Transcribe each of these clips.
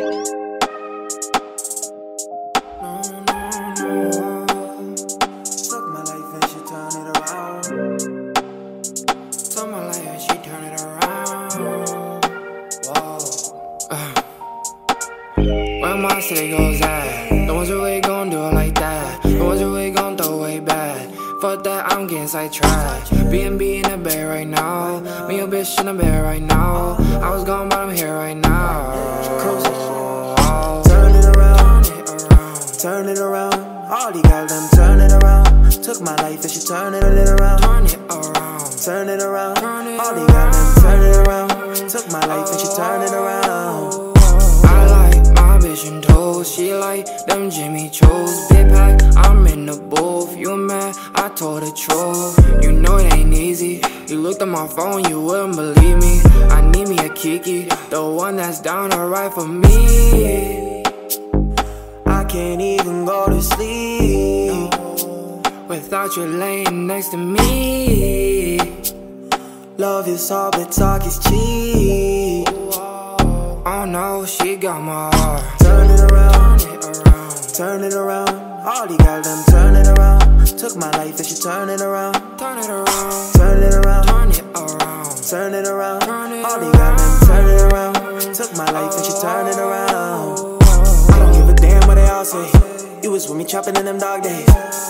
It it. Whoa. Uh. Goes at? No one's really gonna do it like that. No one's really throw away bad. Fuck that, I'm getting sidetracked. B&B in the bed right now. Me and bitch in the bed right now. I was gone, but I'm here right now. Took my life and she turn it around. Turn it around. Turn it around. All these goddamn turn it around. Took my life and she oh. turn it around. I like my bitch in toes. She like them Jimmy Choo's. Big pack, I'm in the booth. You mad? I told the truth. You know it ain't easy. You looked at my phone, you wouldn't believe me. I need me a Kiki, the one that's down to ride for me. I can't even go to sleep without you laying next to me. Love is all, but talk is cheap. Oh no, she got my heart. Turn it around, turn it around. All these goddamn turn it around. Took my life and she turn it around. Turn it around, turn it around, turn it around, turn it around. All these goddamn turn it around. Took my life and she turn it around. I don't give a damn what they all say. You was with me chopping in them dog days.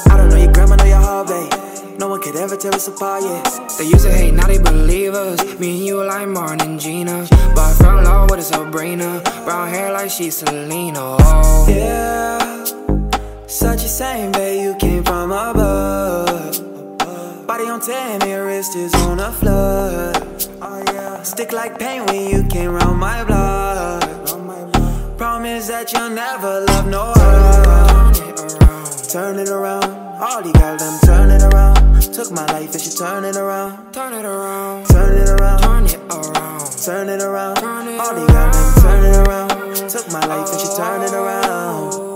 I don't know your grandma, know your hobby. No one could ever tell us apart, yeah. They used to hate, now they believe us. Me and you like Martin and Gina. But in love with a Sabrina. Brown hair like she's Selena. Oh. Yeah, such a same babe, you came from above. Body on 10, your wrist is on a flood. Oh, yeah. Stick like pain when you came round my block. Promise that you'll never love no other. Turn it around, all these goddamn turn it around. Took my life and she turn it around. Turn it around, turn it around, turn it around, turn it around. All these goddamn turn it around. Took my life and she turn it around.